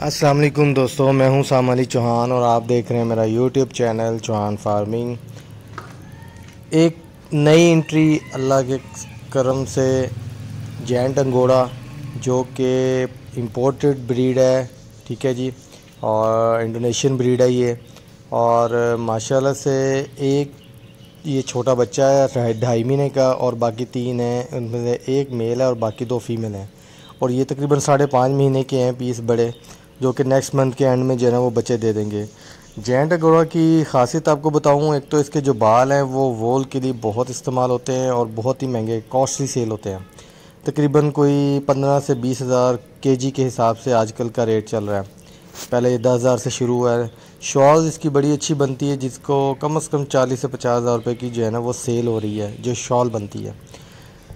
अस्सलाम वालेकुम दोस्तों, मैं हूँ साम अली चौहान और आप देख रहे हैं मेरा यूट्यूब चैनल चौहान फ़ार्मिंग एक नई एंट्री अल्लाह के करम से जैंट अंगोड़ा जो कि इम्पोर्टेड ब्रीड है, ठीक है जी, और इंडोनेशियन ब्रीड है ये। और माशाल्लाह से एक ये छोटा बच्चा है ढाई महीने का, और बाकी तीन हैं, उनमें से एक मेल है और बाकी दो फीमेल हैं। और ये तकरीबन साढ़े पाँच महीने के हैं पीस बड़े। जो कि नेक्स्ट मंथ के एंड में जो है ना वो बच्चे दे देंगे। जेंट अगोड़ा की खासियत आपको बताऊँ, एक तो इसके जो बाल हैं, वो वोल के लिए बहुत इस्तेमाल होते हैं और बहुत ही महँगे कॉस्टली सेल होते हैं। तकरीबन कोई पंद्रह से बीस हज़ार के जी के हिसाब से आजकल का रेट चल रहा है। पहले ये दस हज़ार से शुरू हुआ है। शॉल इसकी बड़ी अच्छी बनती है, जिसको कम से कम चालीस से पचास हज़ार रुपये की जो है ना वो सेल हो रही है, जो शॉल बनती है।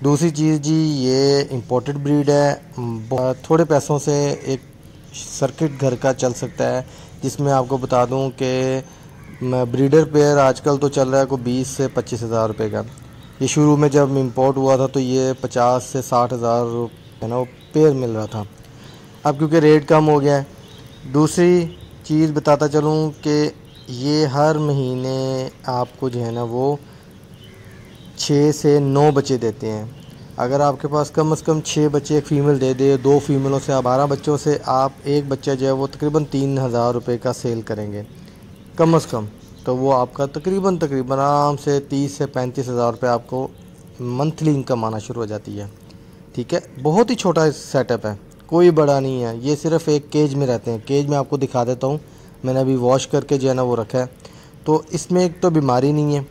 दूसरी चीज़ जी, ये इम्पोर्टेड ब्रीड है। थोड़े पैसों से एक सर्किट घर का चल सकता है, जिसमें आपको बता दूँ कि ब्रीडर पेयर आजकल तो चल रहा है को बीस से पच्चीस हज़ार रुपये का। ये शुरू में जब इम्पोर्ट हुआ था तो ये पचास से साठ हज़ार है ना वो पेयर मिल रहा था। अब क्योंकि रेट कम हो गया है, दूसरी चीज़ बताता चलूँ कि ये हर महीने आपको जो है ना वो छः से नौ बच्चे देते हैं। अगर आपके पास कम अज़ कम छः बच्चे एक फ़ीमेल दे दे, दो फीमेलों से आप बारह बच्चों से, आप एक बच्चा जो है वो तकरीबन तीन हज़ार रुपये का सेल करेंगे। कम अज़ कम तो वो आपका तकरीबन तकरीबन आराम से तीस से पैंतीस हज़ार रुपये आपको मंथली इनकम आना शुरू हो जाती है। ठीक है? बहुत ही छोटा सेटअप है। कोई बड़ा नहीं है। ये सिर्फ़ एक केज में रहते हैं। केज में आपको दिखा देता हूँ। मैंने अभी वॉश करके जो है ना वो रखा है। तो इसमें एक तो बीमारी नहीं है।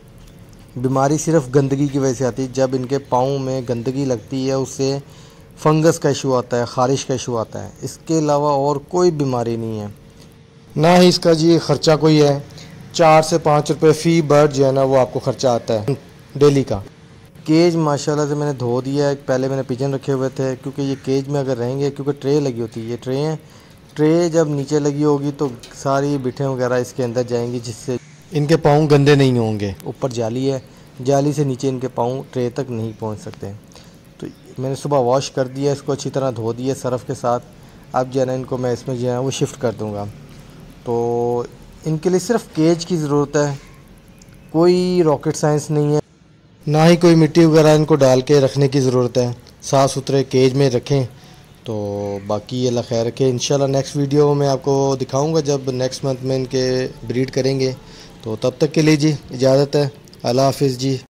बीमारी सिर्फ़ गंदगी की वजह से आती है। जब इनके पाँव में गंदगी लगती है, उससे फंगस का इशू आता है, ख़ारिश का इशू आता है। इसके अलावा और कोई बीमारी नहीं है। ना ही इसका जी ख़र्चा कोई है। चार से पाँच रुपये फ़ी बर्ड जो है ना, वो आपको ख़र्चा आता है डेली का। केज माशाल्लाह से मैंने धो दिया है। पहले मैंने पिजन रखे हुए थे, क्योंकि ये केज में अगर रहेंगे, क्योंकि ट्रे लगी होती है, ये ट्रे हैं। ट्रे जब नीचे लगी होगी तो सारी बिठें वगैरह इसके अंदर जाएँगी, जिससे इनके पाँव गंदे नहीं होंगे। ऊपर जाली है। जाली से नीचे इनके पाँव ट्रे तक नहीं पहुँच सकते। तो मैंने सुबह वॉश कर दिया इसको अच्छी तरह धो दिया सरफ़ के साथ। अब जो है ना इनको मैं इसमें जो है वो शिफ्ट कर दूँगा। तो इनके लिए सिर्फ़ केज की ज़रूरत है। कोई रॉकेट साइंस नहीं है। ना ही कोई मिट्टी वगैरह इनको डाल के रखने की ज़रूरत है। साफ़ सुथरे केज में रखें। तो बाकी अल्लाह खैर रखे। इंशाल्लाह नेक्स्ट वीडियो में आपको दिखाऊँगा जब नेक्स्ट मंथ में इनके ब्रीड करेंगे। तो तब तक के लिए जी इजाज़त है। अल्लाह हाफिज़ जी।